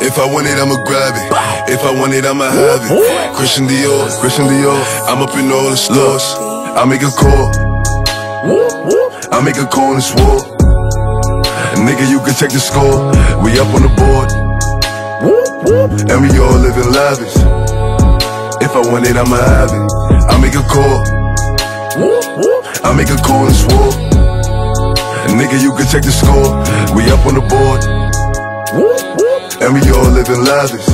If I want it, I'ma grab it. If I want it, I'ma have it. Christian Dior, Christian Dior. I'm up in all the stores. I make a call. I make a call and swore. Nigga, you can check the score. We up on the board. And we all living lavish. If I want it, I'ma have it. I make a call. I make a call and swore. Nigga, you can check the score. We up on the board. And we all living lavish.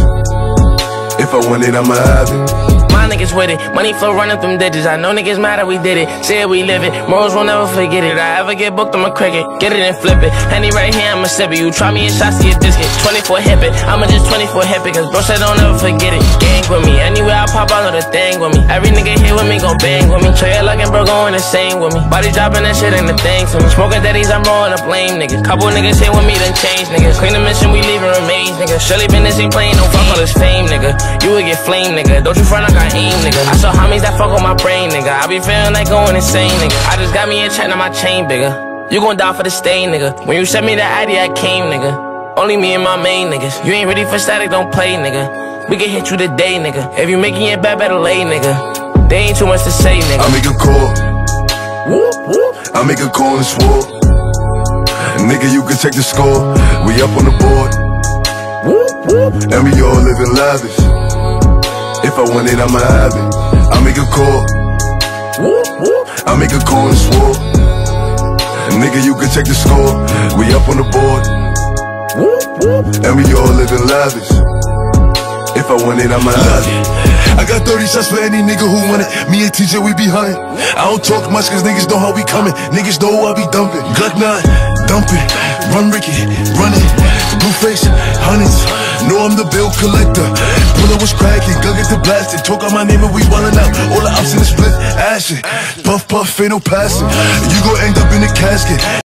If I want it, I'ma have it. My niggas with it, money flow running through digits. I know niggas mad that we did it. Say it, we live it. Morals will never forget it. I ever get booked, I'm a cricket. Get it and flip it. Henny right here, I'ma sip it. You try me and shots, see a discus. 24 hip it. I'ma just 24 hip it. Cause bro said don't ever forget it. Gang with me. Anywhere I pop, I know the thing with me. Every nigga here with me gon' bang with me. Trey looking bro going insane with me. Body dropping that shit ain't the thing to me. Smoking daddies, I'm rolling up blame niggas. Couple niggas here with me, then change niggas. Clean the mission, we leaving remains nigga. Surely business ain't playing, no fuck all this fame nigga. You would get flame nigga. Don't you front, I got aim nigga. I saw homies that fuck on my brain, nigga. I be feeling like going insane, nigga. I just got me in check, now my chain bigger. You gon' die for the stain, nigga. When you sent me the ID, I came, nigga. Only me and my main niggas. You ain't ready for static, don't play, nigga. We can hit you today, nigga. If you making it bad, better lay, nigga. They ain't too much to say, nigga. I make a call. I make a call and swore. Nigga, you can check the score. We up on the board. And we all living lavish. If I want it, I'ma have it. I make a call. I make a call and swore. Nigga, you can check the score. We up on the board. And we all living lavish. If I want it, I'ma have it. I got 30 shots for any nigga who want it. Me and Tjay, we behind. I don't talk much cause niggas know how we coming. Niggas know I be dumping. Glock 9, dumping. Run Ricky, run it. Blue face, hundreds. Know I'm the bill collector. Bullet was cracking, gun get the blasting. Talk out my name and we wildin' out. All the ops in the split, ashing. Puff, puff, ain't no passing. You gon' end up in the casket.